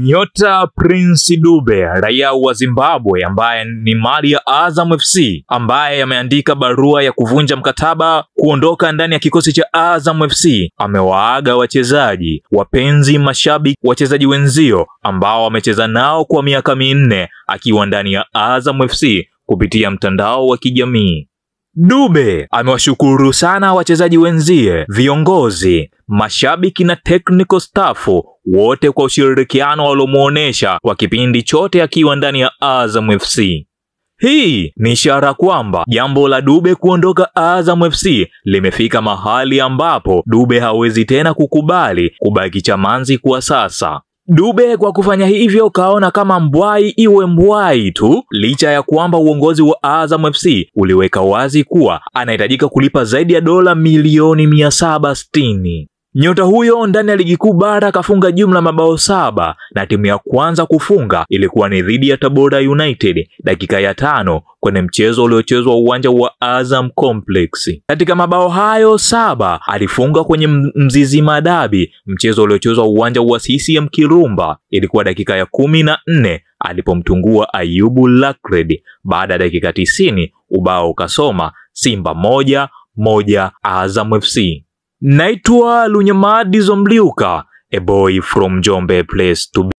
Nyota Prince Dube, raia wa Zimbabwe ambaye ni mali ya Azam FC, ambaye ameandika barua ya kuvunja mkataba kuondoka ndani ya kikosi cha Azam FC, amewaaga wachezaji, wapenzi, mashabiki, wachezaji wenzio ambao amecheza nao kwa miaka minne akiwa ndani ya Azam FC kupitia mtandao wa kijamii. Dube amewashukuru sana wachezaji wenzie, viongozi, mashabiki na technical staff wote kwa ushirikiano waliomuonesha kwa kipindi chote akiwa ndani ya Azam FC. Hii ni ishara kwamba jambo la Dube kuondoka Azam FC limefika mahali ambapo Dube hawezi tena kukubali kubaki Chamanzi kwa sasa. Dube kwa kufanya hivyo kaona kama mbwai iwe mbwai tu, licha ya kwamba uongozi wa Azam FC uliweka wazi kuwa anahitajika kulipa zaidi ya dola milioni mia saba sitini. Nyota huyo ndani ya ligi kuu bara akafunga jumla mabao saba na timu ya kwanza kufunga ilikuwa ni dhidi ya Tabora United dakika ya tano kwenye mchezo uliochezwa uwanja wa Azam Complex. Katika mabao hayo saba alifunga kwenye Mzizi Madabi, mchezo uliochezwa uwanja wa CCM Kirumba, ilikuwa dakika ya kumi na nne alipomtungua Ayubu Lakred. Baada ya dakika tisini ubao ukasoma Simba moja moja Azam FC. Naitwa Lunyamadi Zomliuka, a boy from Jombe place to.